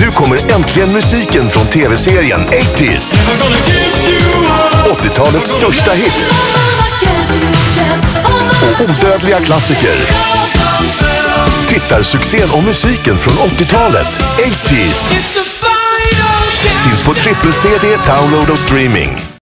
Nu kommer äntligen musiken från tv-serien 80s. 80-talets största hits och odödliga klassiker. Tittarsuccén och musiken från 80-talet, 80s. Finns på trippel-CD, download och streaming.